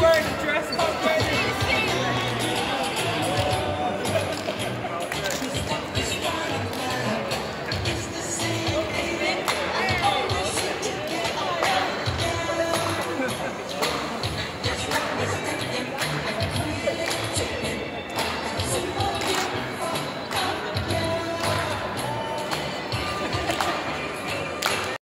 word,